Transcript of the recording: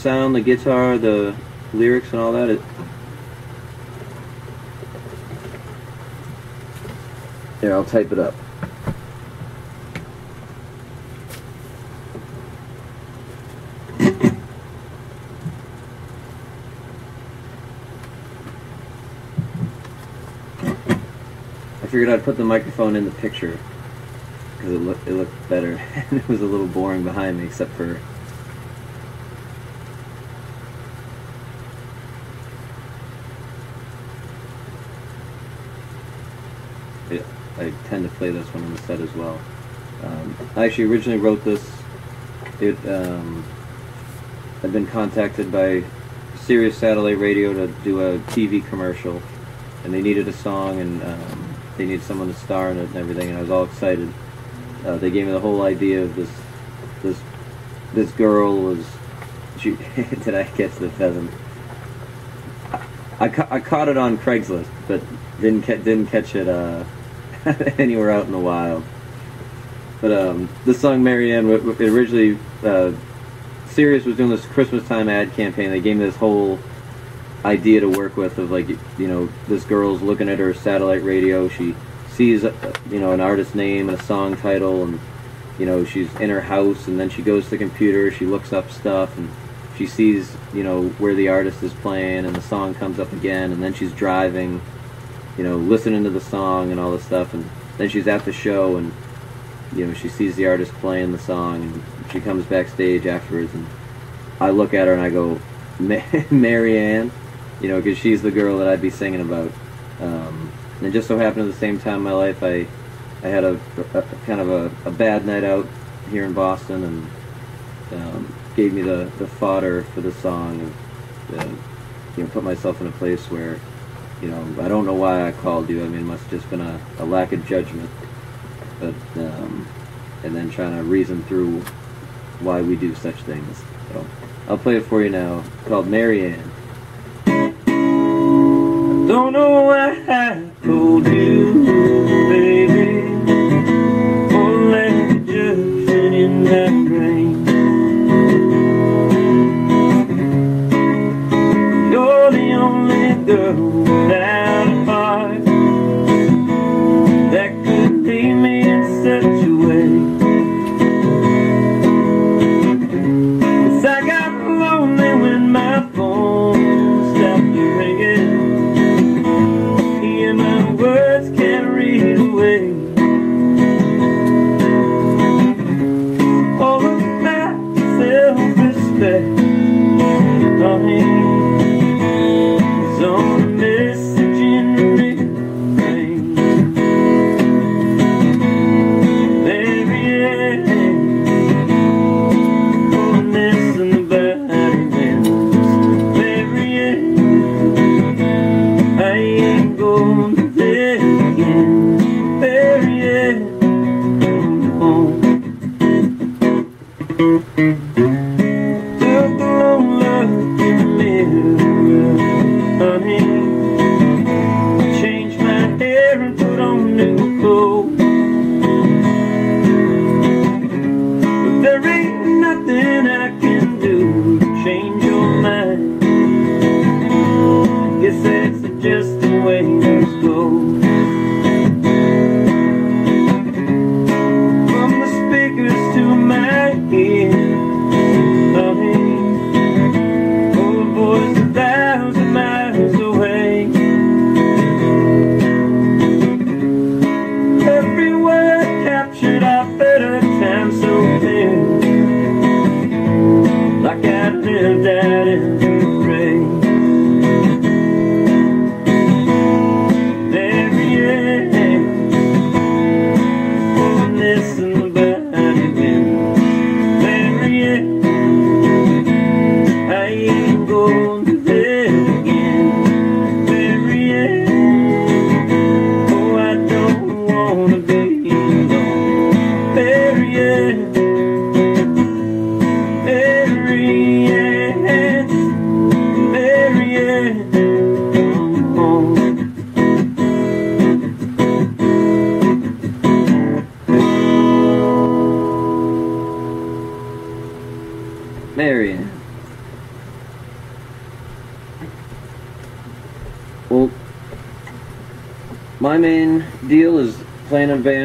sound, the guitar, the lyrics, and all that. It, here, I'll type it up. I figured I'd put the microphone in the picture because it looked it looked better and it was a little boring behind me except for it, I tend to play this one on the set as well. Um, I actually originally wrote this. It um, I'd been contacted by Sirius Satellite Radio to do a TV commercial, and they needed a song and um, they needed someone to star in it and everything, and I was all excited. Uh, they gave me the whole idea of this this this girl was. She, did I catch the pheasant? I, I, ca- I caught it on Craigslist, but didn't ca- didn't catch it uh, anywhere out in the wild. But um, this song Marianne originally uh, Sirius was doing this Christmas time ad campaign. They gave me this whole idea to work with of like you know this girl's looking at her satellite radio. She sees uh, you know an artist name and a song title, and you know she's in her house, and then she goes to the computer. She looks up stuff, and she sees you know where the artist is playing, and the song comes up again, and then she's driving, you know, listening to the song and all this stuff, and then she's at the show, and you know she sees the artist playing the song, and she comes backstage afterwards, and I look at her and I go, "Ma- Marianne, you know, because she's the girl that I'd be singing about. Um, and just so happened at the same time in my life, I, I had a, a kind of a, a bad night out here in Boston, and um, gave me the, the fodder for the song. and, uh, you know, put myself in a place where, you know, I don't know why I called you. I mean, it must have just been a, a lack of judgment, but um, and then trying to reason through why we do such things. So I'll play it for you now. It's called Marianne. Don't know why I told you, yes, Mary, yes, Well, my main deal is playing a band.